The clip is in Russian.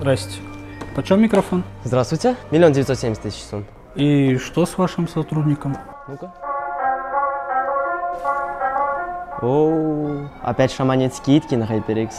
Здрасте. Почем микрофон? Здравствуйте. Миллион девятьсот семьдесят тысяч сум. И что с вашим сотрудником? Ну-ка. О, опять шаманит скидки на HyperX.